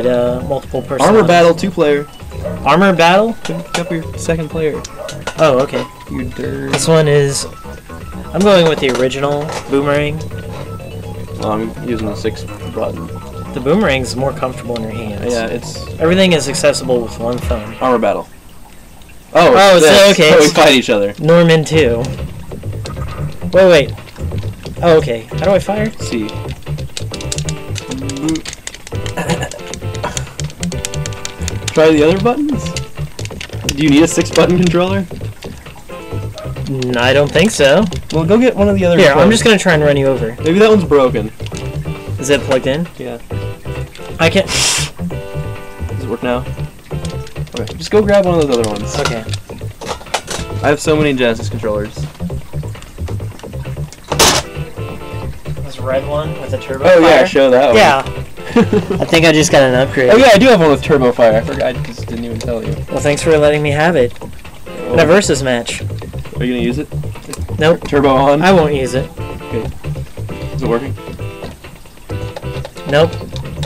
Uh, multiple person. Armor battle, two player. Armor battle? Pick up your second player. Oh, okay. You dirt. This one is. I'm going with the original boomerang. Well, I'm using the six button. The boomerang's more comfortable in your hands. Yeah, it's Everything is accessible with one thumb. armor battle. Oh, Oh, it's so- okay, So we fight each other. Norman too. Wait, wait. Oh, okay. How do I fire? See. Try the other buttons. Do you need a six button controller? Mm, I don't think so. Well, go get one of the other. Here, I'm just gonna try and run you over. Maybe that one's broken. Is it plugged in? Yeah. I can't. Does it work now? Okay, just go grab one of those other ones. Okay. I have so many Genesis controllers. This red one with a turbo Oh yeah, fire? show that one. Yeah. I think I just got an upgrade. oh yeah, I do have one with turbo fire. I forgot. I just didn't even tell you. Well, thanks for letting me have it. Oh. In a versus match. Are you gonna use it? Nope. Turbo on. I won't use it. Is it working? Nope.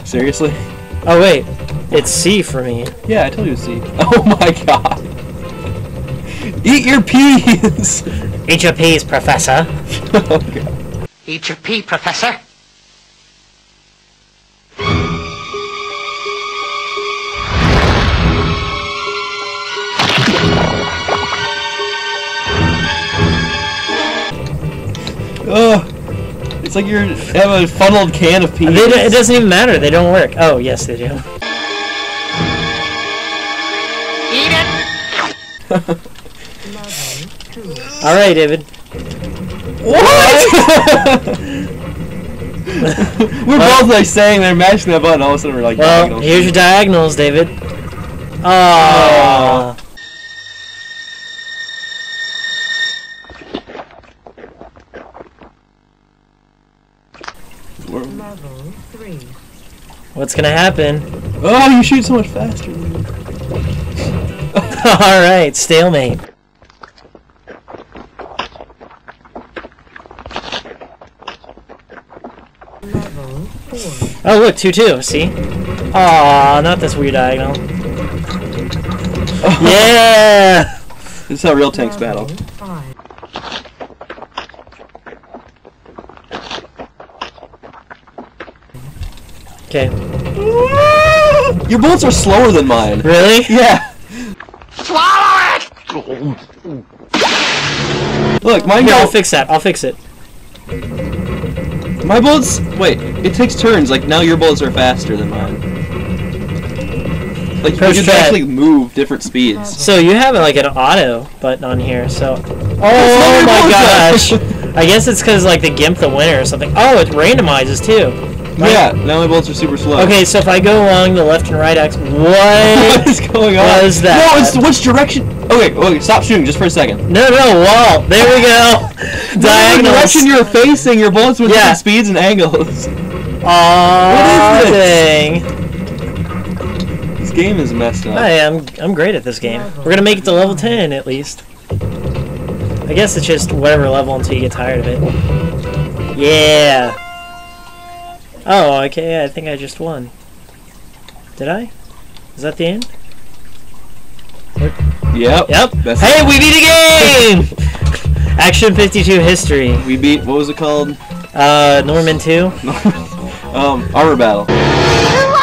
Seriously? Oh wait, it's C for me. Yeah, I told you to C. Oh my god. Eat your peas. Eat your peas, Professor. oh god. Eat your pea, Professor. Ugh. It's like you're have a funneled can of peas. They, it doesn't even matter. They don't work. Oh yes, they do. Eat. All right, David. What? we're uh, both like saying they're mashing that button. All of a sudden we're like, Well, diagonal. here's your diagonals, David. Oh. Level three. What's gonna happen? Oh, you shoot so much faster. All right, stalemate. Level four. Oh look, two two. See? Aw, not this weird diagonal. Yeah. This is how real tanks battle. Five. Okay. Your bullets are slower than mine. Really? Yeah. Swallow it. Look, mine Here, I'll fix that. I'll fix it. My bullets. Wait, it takes turns. Like now, your bullets are faster than mine. Like you Push can that. actually move different speeds. So you have uh, like an auto button on here. So. slower Oh my gosh. I guess it's because like the gimp the winner or something. Oh, it randomizes too. Yeah. Now my bullets are super slow. Okay, so if I go along the left and right axis, what what? is going on? was that? No, it's which direction? Okay, okay, stop shooting just for a second. No, no, wall. There we go. Diagonals. direction you're facing, your bullets with Yeah. different speeds and angles. Aw, What is this? dang. This game is messed up. I'm I'm great at this game. We're gonna make it to level ten at least. I guess it's just whatever level until you get tired of it. Yeah. Oh, okay. I think I just won. Did I? Is that the end? Yep. Yep. That's hey, we beat a game. Action 52 history. We beat. What was it called? Uh, Norman 2. um, armor battle. You